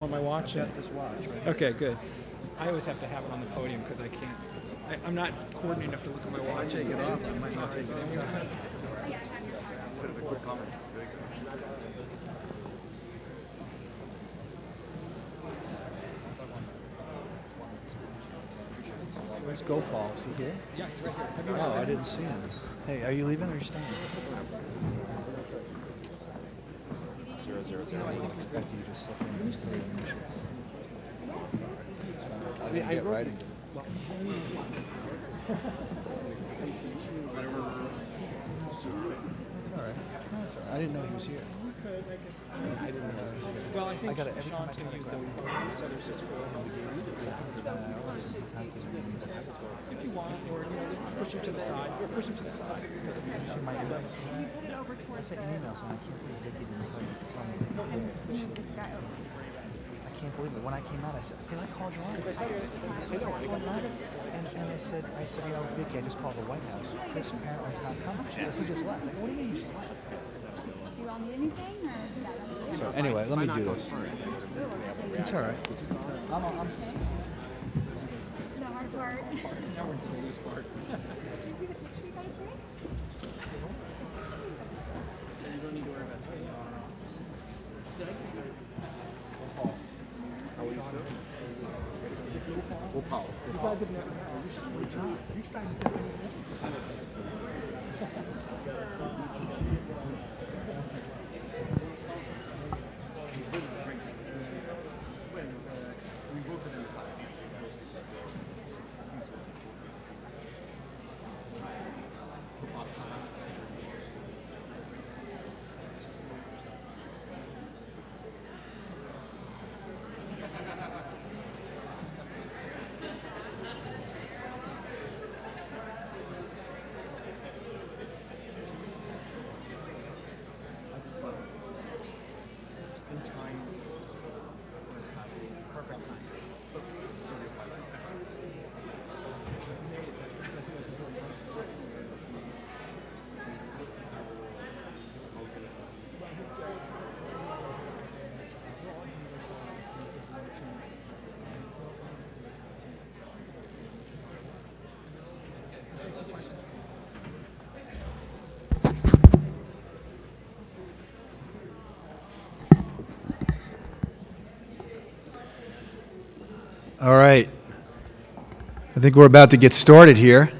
on my watch? Got this watch, right? Okay, good. I always have to have it on the podium because I can't. I, I'm not coordinated enough to look at my watch. Take it off, I might not at the take same it time. Where's Gopal? Is he here? Yeah, it's right here. Oh, I didn't see him. Hey, are you leaving or are you staying? I didn't expect you to slip in those three initials. I didn't get writing. It's all right. No, it's all right. I didn't know he was here. I didn't know he was. Well, I think got it every Shawn's going to come use the across so there's just if you want, or you know, push him to the side, or push him to the side. Doesn't matter. my email. Can you put it over I towards sent you emails and I can't believe they didn't tell me, tell me that and move this guy over? I can't believe it. When I came out, I said, "Did I call your office?" And, and I said, "I said, you know, Vicky, I just called the White House. Chris apparently is not coming." She goes, "He just left." I go, "What do you mean he just left?" So anyway, let me do this. It's all right. I'm, I'm, The hard part. Now we're into the loose part. All right. I think we're about to get started here.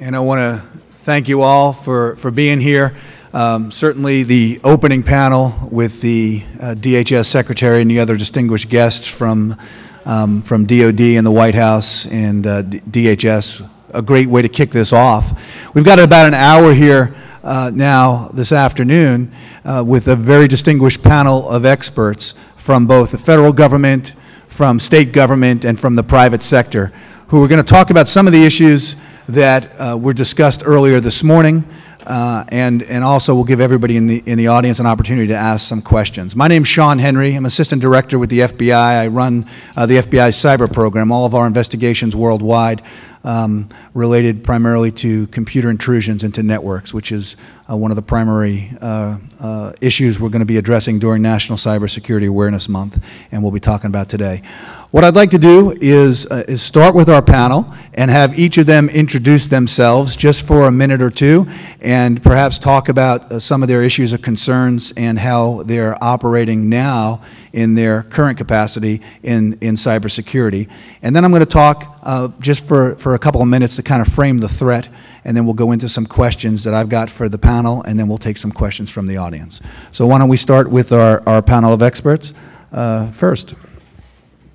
And I want to thank you all for, for being here. Um, certainly, the opening panel with the uh, DHS Secretary and the other distinguished guests from, um, from DOD and the White House and uh, DHS, a great way to kick this off. We've got about an hour here uh, now this afternoon uh, with a very distinguished panel of experts from both the federal government, from state government, and from the private sector, who are going to talk about some of the issues that uh, were discussed earlier this morning, uh, and, and also we'll give everybody in the, in the audience an opportunity to ask some questions. My name's Shawn Henry. I'm Assistant Director with the FBI. I run uh, the FBI's cyber program, all of our investigations worldwide, um, related primarily to computer intrusions into networks, which is one of the primary uh, uh, issues we're going to be addressing during National Cybersecurity Awareness Month, and we'll be talking about today. What I'd like to do is, uh, is start with our panel and have each of them introduce themselves just for a minute or two, and perhaps talk about uh, some of their issues or concerns and how they're operating now in their current capacity in, in cybersecurity. And then I'm going to talk uh, just for, for a couple of minutes to kind of frame the threat, and then we'll go into some questions that I've got for the panel, and then we'll take some questions from the audience. So why don't we start with our, our panel of experts uh, first?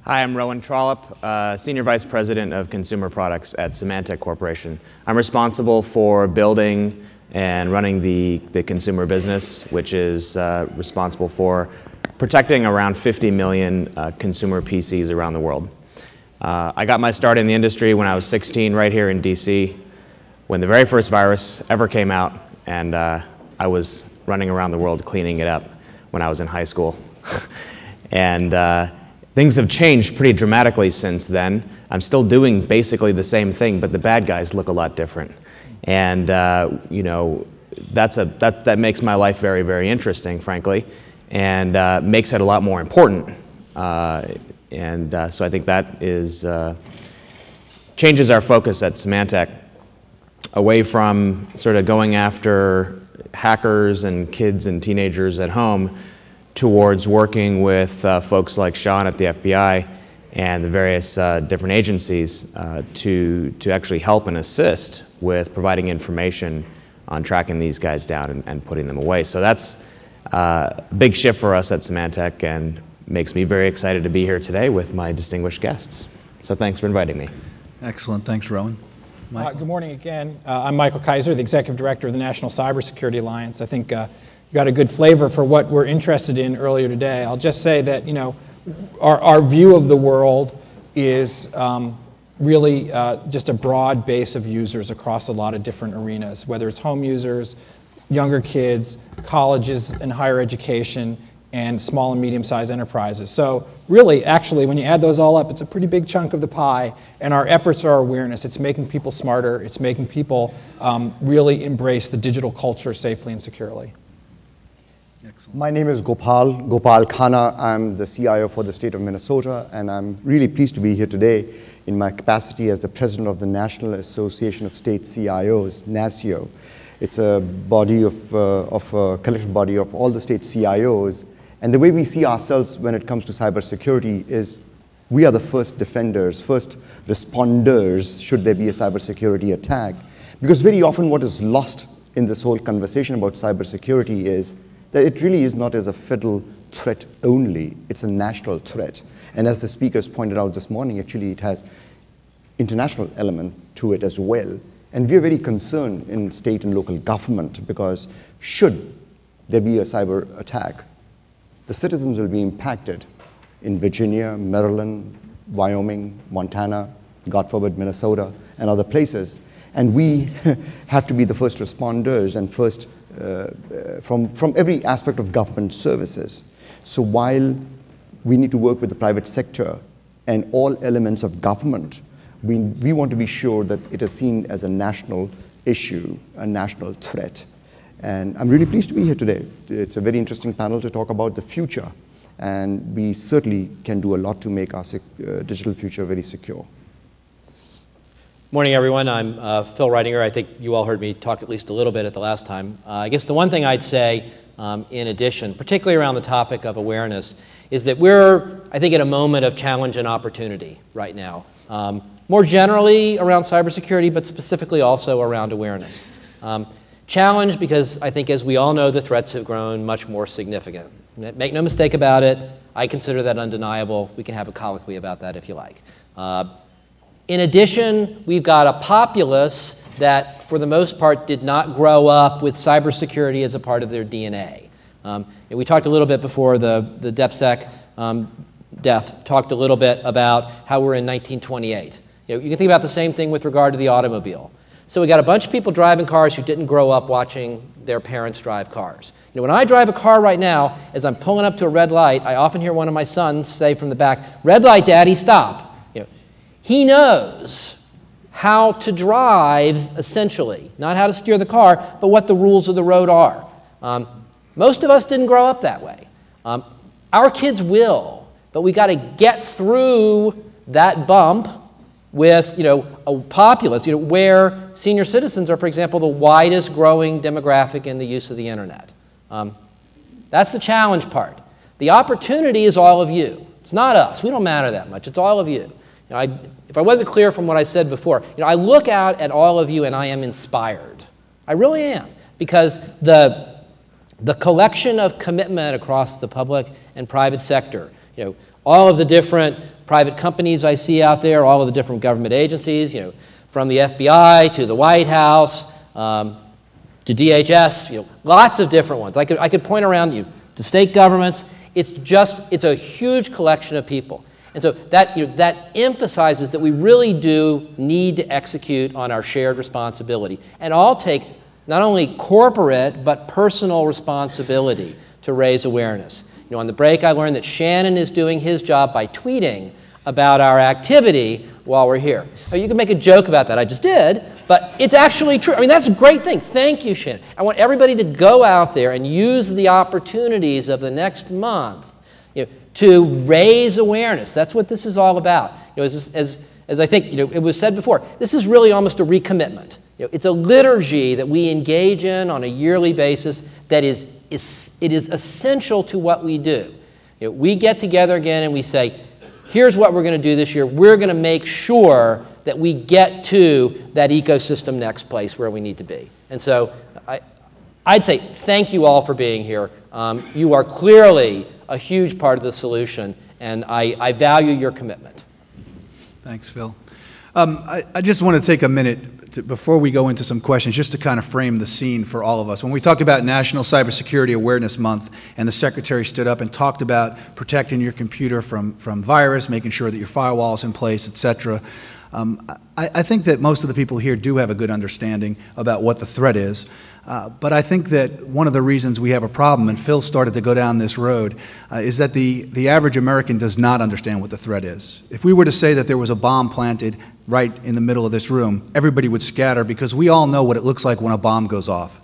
Hi, I'm Rowan Trollope, uh, Senior Vice President of Consumer Products at Symantec Corporation. I'm responsible for building and running the, the consumer business, which is uh, responsible for protecting around 50 million uh, consumer PCs around the world. Uh, I got my start in the industry when I was 16 right here in DC, when the very first virus ever came out, and uh, I was running around the world cleaning it up when I was in high school. and uh, things have changed pretty dramatically since then. I'm still doing basically the same thing, but the bad guys look a lot different. And, uh, you know, that's a, that, that makes my life very, very interesting, frankly, and uh, makes it a lot more important Uh, and uh, so I think that is changes our focus at Symantec away from sort of going after hackers and kids and teenagers at home towards working with uh, folks like Shawn at the FBI and the various uh, different agencies uh, to, to actually help and assist with providing information on tracking these guys down and, and putting them away. So that's uh, a big shift for us at Symantec and makes me very excited to be here today with my distinguished guests. So thanks for inviting me. Excellent. Thanks, Rowan. Uh, Good morning again. Uh, I'm Michael Kaiser, the Executive Director of the National Cybersecurity Alliance. I think uh, you got a good flavor for what we're interested in earlier today. I'll just say that, you know, our, our view of the world is um, really uh, just a broad base of users across a lot of different arenas, whether it's home users, younger kids, colleges and higher education, and small and medium-sized enterprises. So really, actually, when you add those all up, it's a pretty big chunk of the pie, and our efforts are awareness. It's making people smarter. It's making people um, really embrace the digital culture safely and securely. Excellent. My name is Gopal, Gopal Khanna. I'm the CIO for the state of Minnesota, and I'm really pleased to be here today in my capacity as the president of the National Association of State CIOs, NASCIO. It's a body of, uh, of a collective body of all the state CIOs, and the way we see ourselves when it comes to cybersecurity is we are the first defenders, first responders should there be a cybersecurity attack. Because very often what is lost in this whole conversation about cybersecurity is that it really is not as a federal threat only, it's a national threat. And as the speakers pointed out this morning, actually it has international element to it as well. And we are very concerned in state and local government because should there be a cyber attack, the citizens will be impacted in Virginia, Maryland, Wyoming, Montana, God forbid, Minnesota, and other places. And we have to be the first responders and first uh, uh, from, from every aspect of government services. So while we need to work with the private sector and all elements of government, we, we want to be sure that it is seen as a national issue, a national threat. And I'm really pleased to be here today. It's a very interesting panel to talk about the future. And we certainly can do a lot to make our uh, digital future very secure. Morning, everyone. I'm uh, Phil Reitinger. I think you all heard me talk at least a little bit at the last time. Uh, I guess the one thing I'd say, um, in addition, particularly around the topic of awareness, is that we're, I think, at a moment of challenge and opportunity right now. Um, more generally around cybersecurity, but specifically also around awareness. Um, challenge because I think, as we all know, the threats have grown much more significant. Make no mistake about it, I consider that undeniable. We can have a colloquy about that if you like. Uh, in addition, we've got a populace that, for the most part, did not grow up with cybersecurity as a part of their DNA. Um, and we talked a little bit before the, the DepSec um, death, talked a little bit about how we're in 1928. You, know, you can think about the same thing with regard to the automobile. So we got a bunch of people driving cars who didn't grow up watching their parents drive cars. You know, when I drive a car right now, as I'm pulling up to a red light, I often hear one of my sons say from the back, "Red light, Daddy, stop." You know, He knows how to drive, essentially, not how to steer the car, but what the rules of the road are. Um, most of us didn't grow up that way. Um, our kids will, but we got to get through that bump with you know, a populace you know, where senior citizens are, for example, the widest growing demographic in the use of the internet. Um, that's the challenge part. The opportunity is all of you. It's not us. We don't matter that much. It's all of you. You know, I, if I wasn't clear from what I said before, you know, I look out at all of you and I am inspired. I really am. Because the, the collection of commitment across the public and private sector, you know, all of the different private companies I see out there, all of the different government agencies, you know, from the FBI to the White House um, to DHS, you know, lots of different ones. I could, I could point around you to state governments. It's just, it's a huge collection of people. And so that, you know, that emphasizes that we really do need to execute on our shared responsibility and all take not only corporate but personal responsibility to raise awareness. You know, on the break, I learned that Shannon is doing his job by tweeting about our activity while we're here. Now, you can make a joke about that. I just did, but it's actually true. I mean, that's a great thing. Thank you, Shannon. I want everybody to go out there and use the opportunities of the next month you know, to raise awareness. That's what this is all about. You know, as, as, as I think you know, it was said before, this is really almost a recommitment. You know, it's a liturgy that we engage in on a yearly basis that is, it is essential to what we do. You know, we get together again and we say, here's what we're going to do this year. We're going to make sure that we get to that ecosystem next place where we need to be. And so I, I'd say thank you all for being here. Um, you are clearly a huge part of the solution, and I, I value your commitment. Thanks, Phil. Um, I, I, just want to take a minute to, before we go into some questions, just to kind of frame the scene for all of us. When we talked about National Cybersecurity Awareness Month, and the Secretary stood up and talked about protecting your computer from, from virus, making sure that your firewall is in place, et cetera, um, I, I, think that most of the people here do have a good understanding about what the threat is. Uh, but I think that one of the reasons we have a problem, and Phil started to go down this road, uh, is that the, the average American does not understand what the threat is. If we were to say that there was a bomb planted right in the middle of this room, everybody would scatter because we all know what it looks like when a bomb goes off.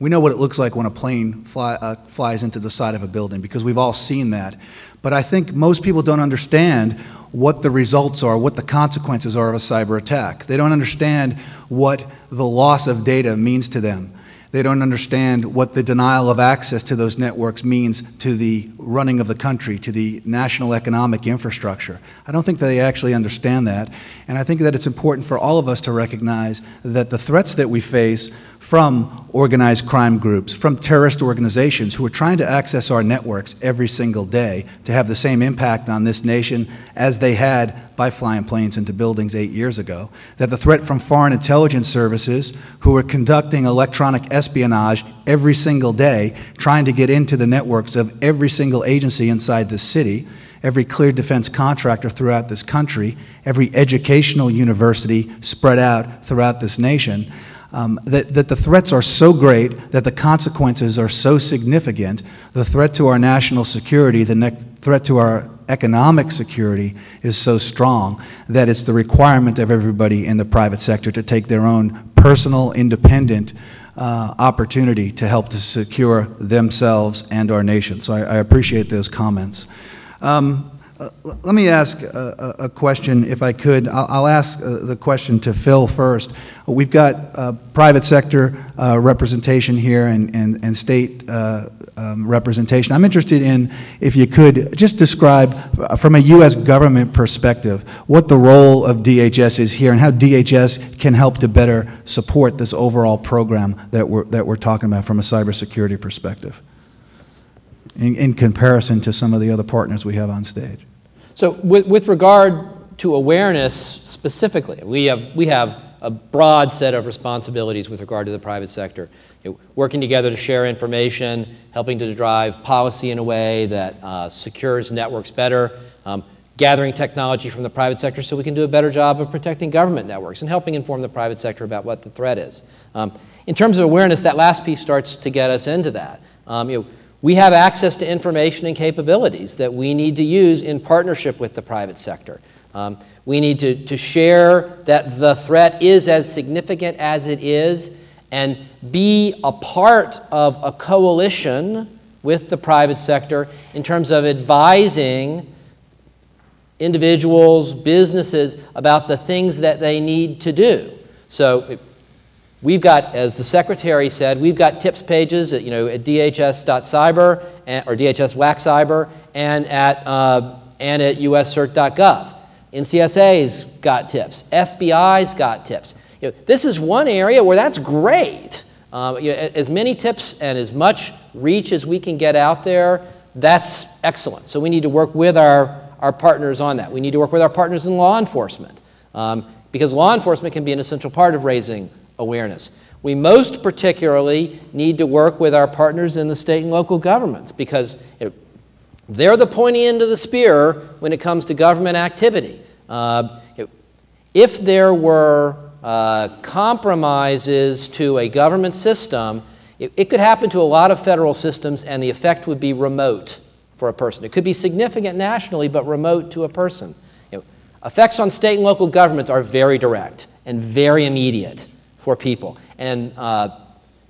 We know what it looks like when a plane fly, uh, flies into the side of a building because we've all seen that. But I think most people don't understand what the results are, what the consequences are of a cyber attack. They don't understand what the loss of data means to them. They don't understand what the denial of access to those networks means to the running of the country, to the national economic infrastructure. I don't think they actually understand that. And I think that it's important for all of us to recognize that the threats that we face from organized crime groups, from terrorist organizations who are trying to access our networks every single day to have the same impact on this nation as they had by flying planes into buildings eight years ago. That the threat from foreign intelligence services who are conducting electronic espionage every single day, trying to get into the networks of every single agency inside this city, every cleared defense contractor throughout this country, every educational university spread out throughout this nation um, that, that the threats are so great, that the consequences are so significant, the threat to our national security, the threat to our economic security is so strong that it's the requirement of everybody in the private sector to take their own personal, independent uh, opportunity to help to secure themselves and our nation. So I, I appreciate those comments. Um, let me ask a, a, question, if I could. I'll, I'll ask uh, the question to Phil first. We've got uh, private sector uh, representation here and, and, and state uh, um, representation. I'm interested in, if you could, just describe uh, from a U.S. government perspective what the role of DHS is here and how DHS can help to better support this overall program that we're, that we're talking about from a cybersecurity perspective in, in comparison to some of the other partners we have on stage. So with, with regard to awareness specifically, we have, we have a broad set of responsibilities with regard to the private sector. You know, working together to share information, helping to drive policy in a way that uh, secures networks better, um, gathering technology from the private sector so we can do a better job of protecting government networks and helping inform the private sector about what the threat is. Um, in terms of awareness, that last piece starts to get us into that. Um, you know, we have access to information and capabilities that we need to use in partnership with the private sector. Um, we need to, to share that the threat is as significant as it is and be a part of a coalition with the private sector in terms of advising individuals, businesses about the things that they need to do. So We've got, as the secretary said, we've got tips pages at, you know, at dhs.cyber or dhs and at, uh, and at uscert.gov. NCSA's got tips. FBI's got tips. You know, this is one area where that's great. Um, you know, as many tips and as much reach as we can get out there, that's excellent. So we need to work with our, our partners on that. We need to work with our partners in law enforcement um, because law enforcement can be an essential part of raising awareness. We most particularly need to work with our partners in the state and local governments because it, they're the pointy end of the spear when it comes to government activity. Uh, it, if there were uh, compromises to a government system, it, it could happen to a lot of federal systems and the effect would be remote for a person. It could be significant nationally, but remote to a person. You know, effects on state and local governments are very direct and very immediate for people. And uh,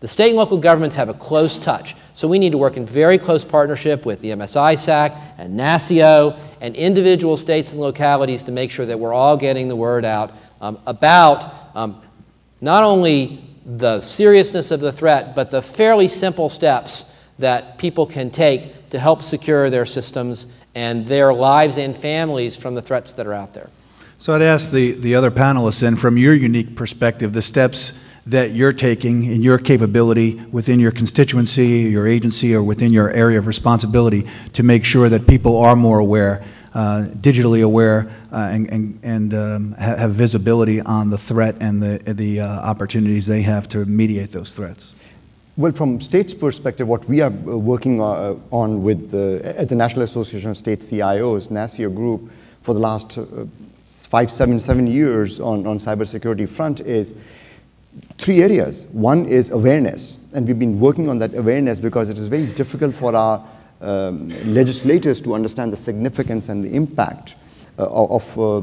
The state and local governments have a close touch, so we need to work in very close partnership with the MS-ISAC and NASCIO and individual states and localities to make sure that we're all getting the word out um, about um, not only the seriousness of the threat, but the fairly simple steps that people can take to help secure their systems and their lives and families from the threats that are out there. So I'd ask the, the other panelists then, from your unique perspective, the steps that you're taking in your capability within your constituency, your agency, or within your area of responsibility to make sure that people are more aware, uh, digitally aware, uh, and, and, and um, ha have visibility on the threat and the, the uh, opportunities they have to mediate those threats? Well, from state's perspective, what we are uh, working uh, on with the, at the National Association of State CIOs, NASCIO group, for the last uh, five, seven, seven years on, on cybersecurity front is three areas. One is awareness, and we've been working on that awareness because it is very difficult for our um, legislators to understand the significance and the impact uh, of, uh,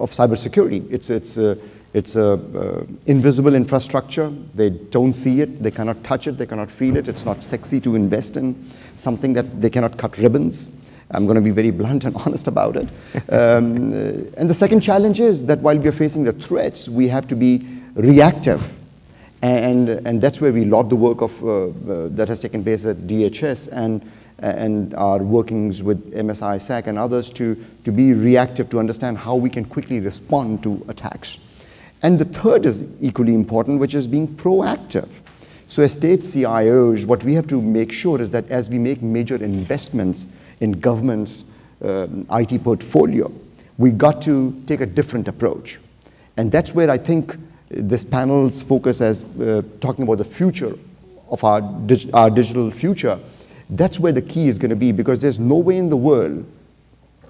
of cybersecurity. It's, it's, uh, it's a uh, invisible infrastructure. They don't see it, they cannot touch it, they cannot feel it. It's not sexy to invest in something that they cannot cut ribbons. I'm going to be very blunt and honest about it. Um, and the second challenge is that while we are facing the threats, we have to be reactive. And, and that's where we laud the work of, uh, uh, that has taken place at DHS and, and our workings with MS-ISAC and others to, to be reactive, to understand how we can quickly respond to attacks. And the third is equally important, which is being proactive. So as state CIOs, what we have to make sure is that as we make major investments in government's um, IT portfolio, we got to take a different approach. And that's where I think this panel's focus as uh, talking about the future of our, dig our digital future, that's where the key is going to be because there's no way in the world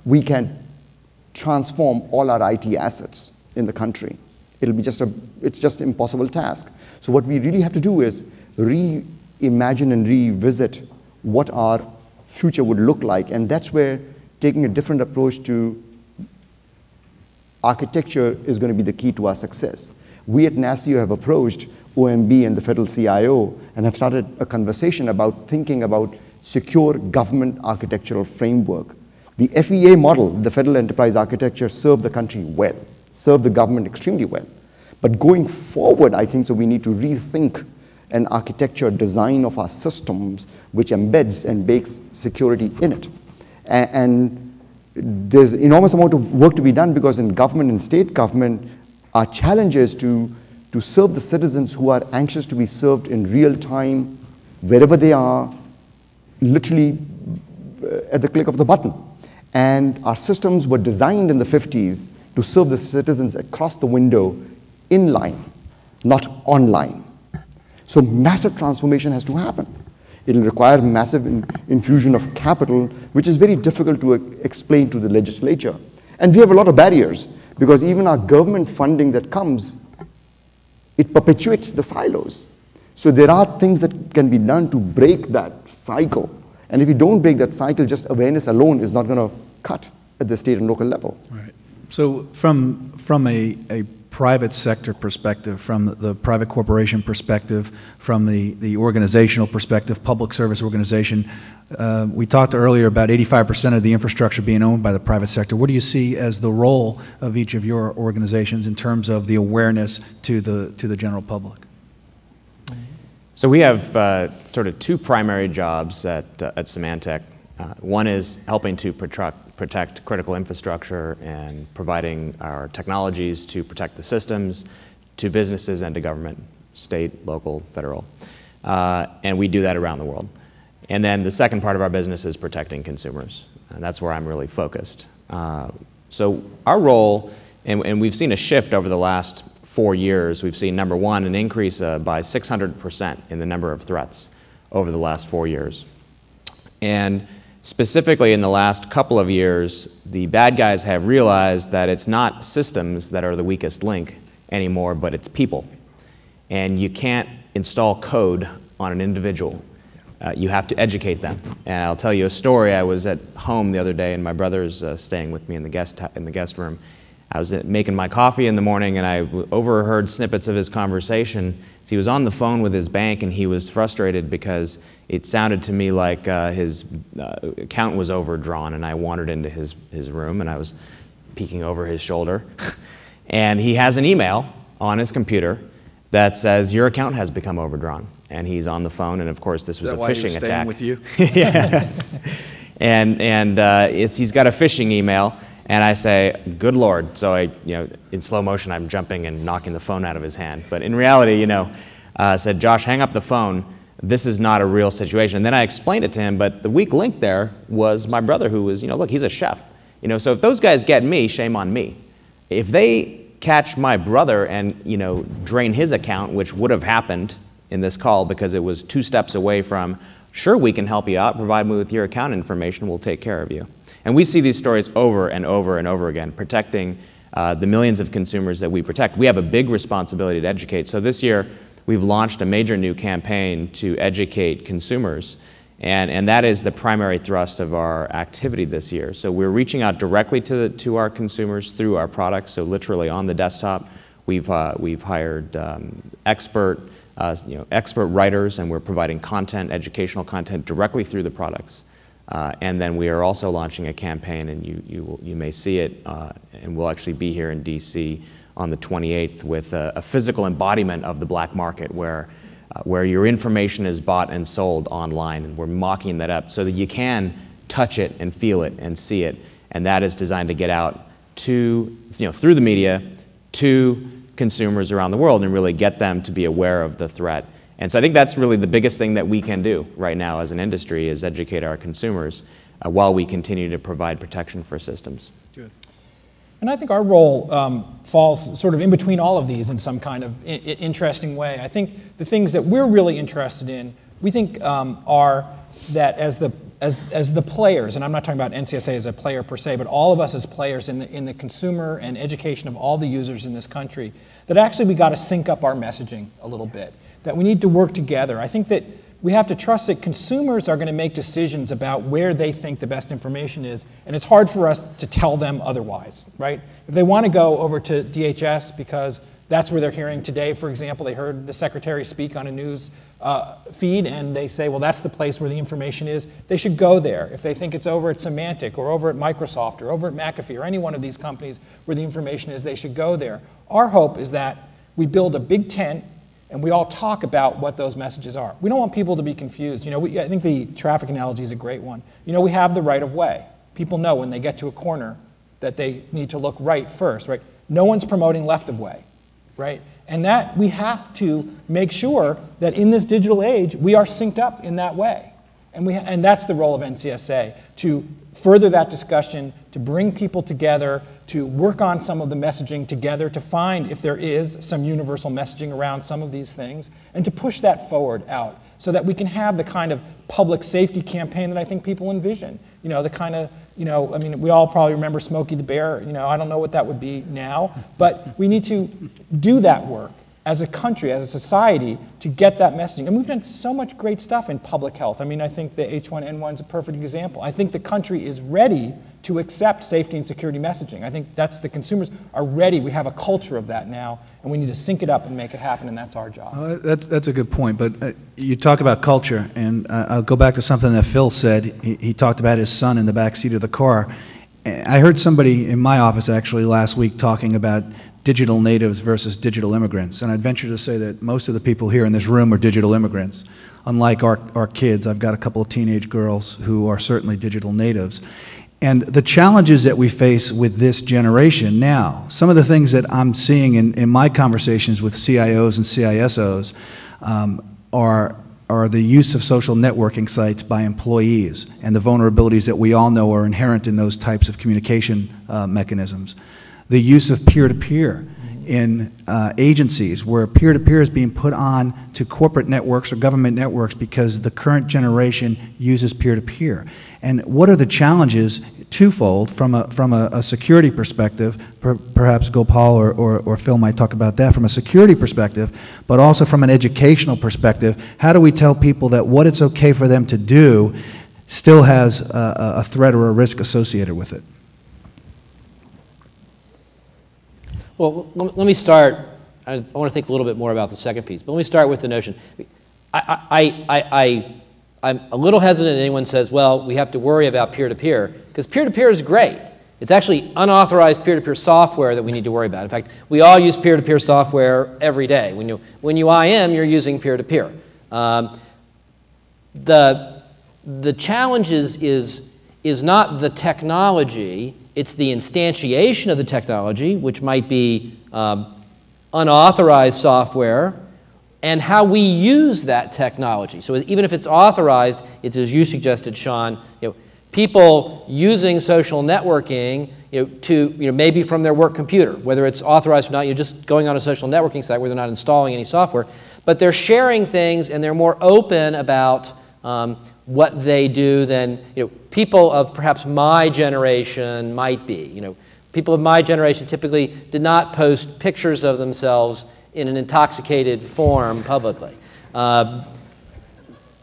we can transform all our IT assets in the country. It'll be just a, it's just an impossible task. So what we really have to do is reimagine and revisit what our future would look like. And that's where taking a different approach to architecture is going to be the key to our success. We at NASCIO have approached OMB and the federal CIO and have started a conversation about thinking about secure government architectural framework. The FEA model, the Federal Enterprise Architecture, served the country well, served the government extremely well. But going forward, I think so we need to rethink an architecture design of our systems which embeds and bakes security in it. And, and there's enormous amount of work to be done because in government and state government, our challenge is to, to serve the citizens who are anxious to be served in real time, wherever they are, literally uh, at the click of the button. And our systems were designed in the 50s to serve the citizens across the window in line, not online. So massive transformation has to happen. It'll require massive in infusion of capital, which is very difficult to explain to the legislature. And we have a lot of barriers because even our government funding that comes, it perpetuates the silos. So there are things that can be done to break that cycle. And if you don't break that cycle, just awareness alone is not going to cut at the state and local level. Right. So from, from a, a private sector perspective, from the private corporation perspective, from the, the organizational perspective, public service organization. Uh, we talked earlier about 85% of the infrastructure being owned by the private sector. What do you see as the role of each of your organizations in terms of the awareness to the, to the general public? So we have uh, sort of two primary jobs at, uh, at Symantec. Uh, one is helping to protect protect critical infrastructure and providing our technologies to protect the systems to businesses and to government, state, local, federal. Uh, and we do that around the world. And then the second part of our business is protecting consumers. And that's where I'm really focused. Uh, so our role, and, and, we've seen a shift over the last four years. We've seen, number one, an increase uh, by 600% in the number of threats over the last four years. And Specifically, in the last couple of years, the bad guys have realized that it's not systems that are the weakest link anymore, but it's people. And you can't install code on an individual. Uh, you have to educate them. And I'll tell you a story. I was at home the other day, and my brother's uh, staying with me in the guest, in the guest room. I was making my coffee in the morning and I overheard snippets of his conversation. So he was on the phone with his bank and he was frustrated because it sounded to me like uh, his uh, account was overdrawn. And I wandered into his, his room and I was peeking over his shoulder. and he has an email on his computer that says, Your account has become overdrawn. And he's on the phone. And of course, this was a that why he was phishing staying attack. with you? yeah. and and uh, it's, he's got a phishing email, and I say, "Good Lord!" So I, you know, in slow motion, I'm jumping and knocking the phone out of his hand. But in reality, you know, uh, said, "Josh, hang up the phone. This is not a real situation." And then I explained it to him. But the weak link there was my brother, who was, you know, look, he's a chef. You know, so if those guys get me, shame on me. If they catch my brother and you know drain his account, which would have happened in this call because it was two steps away from, sure, we can help you out, provide me with your account information, we'll take care of you. And we see these stories over and over and over again, protecting uh, the millions of consumers that we protect. We have a big responsibility to educate. So this year, we've launched a major new campaign to educate consumers. And, and that is the primary thrust of our activity this year. So we're reaching out directly to, the, to our consumers through our products. So literally on the desktop, we've, uh, we've hired um, expert, uh, you know, expert writers, and we're providing content, educational content directly through the products. Uh, and then we are also launching a campaign, and you, you, you may see it, uh, and we'll actually be here in DC on the 28th with a, a physical embodiment of the black market where, uh, where your information is bought and sold online. And we're mocking that up so that you can touch it and feel it and see it. And that is designed to get out to, you know, through the media to consumers around the world and really get them to be aware of the threat. And so I think that's really the biggest thing that we can do right now as an industry is educate our consumers uh, while we continue to provide protection for systems. Good. And I think our role um, falls sort of in between all of these in some kind of interesting way. I think the things that we're really interested in, we think um, are that as the as, as the players, and I'm not talking about NCSA as a player per se, but all of us as players in the, in the consumer and education of all the users in this country, that actually we got to sync up our messaging a little bit, that we need to work together. I think that we have to trust that consumers are going to make decisions about where they think the best information is, and it's hard for us to tell them otherwise, right? If they want to go over to DHS because that's where they're hearing today, for example, they heard the secretary speak on a news uh, feed and they say, well, that's the place where the information is, they should go there. If they think it's over at Symantec or over at Microsoft or over at McAfee or any one of these companies where the information is, they should go there. Our hope is that we build a big tent and we all talk about what those messages are. We don't want people to be confused. You know, we, I think the traffic analogy is a great one. You know, we have the right of way. People know when they get to a corner that they need to look right first, right? No one's promoting left of way, right? And that we have to make sure that in this digital age, we are synced up in that way. And, we, and that's the role of NCSA to further that discussion, to bring people together, to work on some of the messaging together, to find if there is some universal messaging around some of these things, and to push that forward out so that we can have the kind of public safety campaign that I think people envision. You know, the kind of, you know, I mean, we all probably remember Smokey the Bear. You know, I don't know what that would be now, but we need to do that work as a country, as a society, to get that messaging. And we've done so much great stuff in public health. I mean, I think the H1N1 is a perfect example. I think the country is ready to accept safety and security messaging. I think that's the consumers are ready. We have a culture of that now, and we need to sync it up and make it happen, and that's our job. Uh, That's, that's a good point, but uh, you talk about culture, and uh, I'll go back to something that Phil said. He, he talked about his son in the back seat of the car. I heard somebody in my office actually last week talking about digital natives versus digital immigrants, and I'd venture to say that most of the people here in this room are digital immigrants. Unlike our, our kids, I've got a couple of teenage girls who are certainly digital natives. And the challenges that we face with this generation now, some of the things that I'm seeing in, in my conversations with CIOs and CISOs um, are, are the use of social networking sites by employees and the vulnerabilities that we all know are inherent in those types of communication uh, mechanisms. The use of peer to peer in uh, agencies where peer to peer is being put on to corporate networks or government networks because the current generation uses peer to peer. And what are the challenges twofold from a, from a, a security perspective? Per, perhaps Gopal or, or, or Phil might talk about that from a security perspective, but also from an educational perspective. How do we tell people that what it's okay for them to do still has a, a threat or a risk associated with it? Well, let me start. I, want to think a little bit more about the second piece, but let me start with the notion. I, I, I, I, I'm a little hesitant anyone says, well, we have to worry about peer to peer, because peer to peer is great. It's actually unauthorized peer to peer software that we need to worry about. In fact, we all use peer to peer software every day. When you, when you IM, you're using peer to peer. The, the challenge is, is, is not the technology, it's the instantiation of the technology, which might be um, unauthorized software, and how we use that technology. So even if it's authorized, it's as you suggested, Shawn, you know, people using social networking you know, to you know, maybe from their work computer, whether it's authorized or not, you're just going on a social networking site where they're not installing any software, but they're sharing things and they're more open about um, what they do than you know, people of perhaps my generation might be. You know, people of my generation typically did not post pictures of themselves in an intoxicated form publicly. Uh,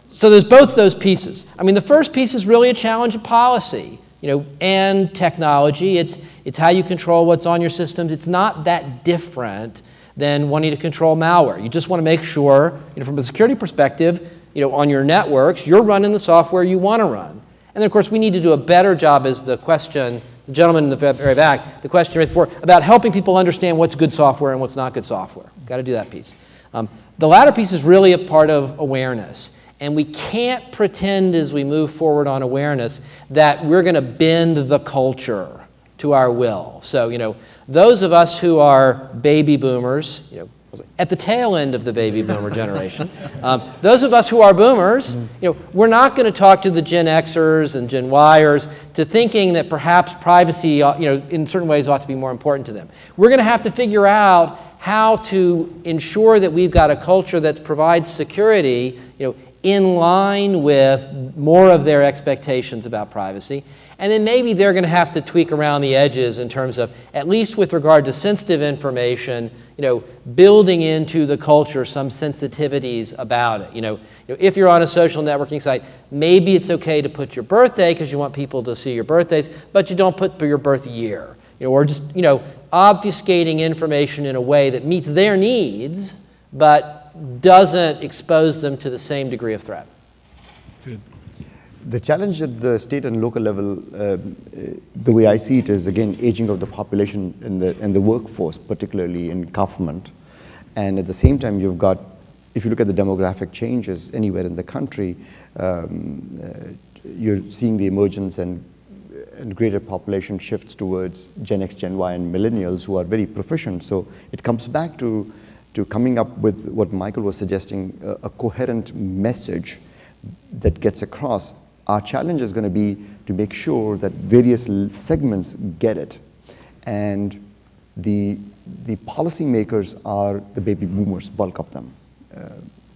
so there's both those pieces. I mean, the first piece is really a challenge of policy, you know, and technology. It's, it's how you control what's on your systems. It's not that different than wanting to control malware. You just want to make sure, you know, from a security perspective, you know, on your networks, you're running the software you want to run. And then, of course, we need to do a better job as the question, the gentleman in the very back, the question is before, about helping people understand what's good software and what's not good software. Got to do that piece. Um, the latter piece is really a part of awareness. And we can't pretend as we move forward on awareness that we're going to bend the culture to our will. So, you know, those of us who are baby boomers, you know, at the tail end of the baby boomer generation, um, those of us who are boomers, you know, we're not going to talk to the Gen Xers and Gen Yers to thinking that perhaps privacy, uh, you know, in certain ways ought to be more important to them. We're going to have to figure out how to ensure that we've got a culture that provides security, you know, in line with more of their expectations about privacy. And then maybe they're going to have to tweak around the edges in terms of, at least with regard to sensitive information, you know, building into the culture some sensitivities about it. You know, you know if you're on a social networking site, maybe it's okay to put your birthday because you want people to see your birthdays, but you don't put your birth year. You know, or just, you know, obfuscating information in a way that meets their needs, but doesn't expose them to the same degree of threat. Good. The challenge at the state and local level, uh, the way I see it, is again aging of the population and the, and the workforce, particularly in government. And at the same time, you've got, if you look at the demographic changes anywhere in the country, um, uh, you're seeing the emergence and, and greater population shifts towards Gen X, Gen Y, and millennials who are very proficient. So it comes back to to coming up with what Michael was suggesting, a, a coherent message that gets across. Our challenge is going to be to make sure that various segments get it. And the, the policymakers are the baby boomers, bulk of them. Uh,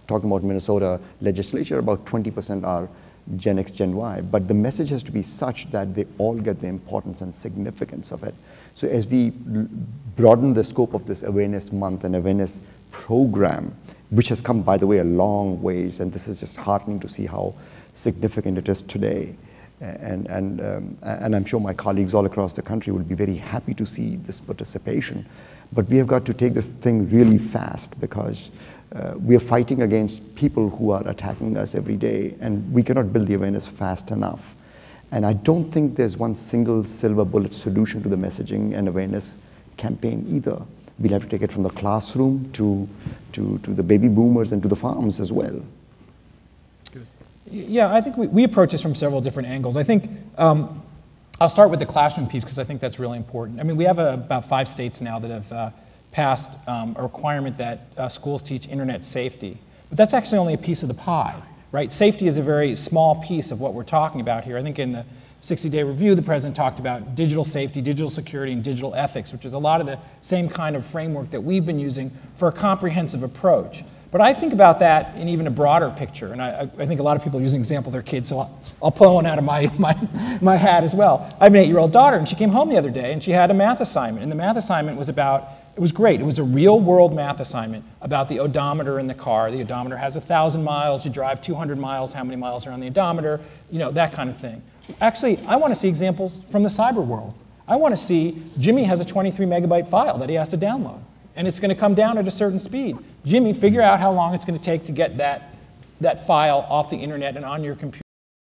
talking about Minnesota legislature, about 20% are Gen X, Gen Y. But the message has to be such that they all get the importance and significance of it. So as we broaden the scope of this awareness month and awareness program, which has come, by the way, a long ways, and this is just heartening to see how significant it is today. And, and, um, and I'm sure my colleagues all across the country will be very happy to see this participation. But we have got to take this thing really fast because uh, we are fighting against people who are attacking us every day, and we cannot build the awareness fast enough. And I don't think there's one single silver bullet solution to the messaging and awareness campaign either. We'll have to take it from the classroom to, to, to the baby boomers and to the farms as well. Yeah, I think we, we approach this from several different angles. I think um, I'll start with the classroom piece because I think that's really important. I mean, we have about five states now that have uh, passed um, a requirement that uh, schools teach internet safety. But that's actually only a piece of the pie, right? Safety is a very small piece of what we're talking about here. I think in the 60 day review, the president talked about digital safety, digital security, and digital ethics, which is a lot of the same kind of framework that we've been using for a comprehensive approach. But I think about that in even a broader picture, and I, I think a lot of people use an example of their kids, so I'll, I'll pull one out of my, my, my hat as well. I have an eight year old daughter, and she came home the other day, and she had a math assignment, and the math assignment was about it was great. It was a real world math assignment about the odometer in the car. The odometer has 1,000 miles. You drive 200 miles. How many miles are on the odometer? You know, that kind of thing. Actually, I want to see examples from the cyber world. I want to see Jimmy has a 23 megabyte file that he has to download, and it's going to come down at a certain speed. Jimmy, figure out how long it's going to take to get that, that file off the internet and on your computer.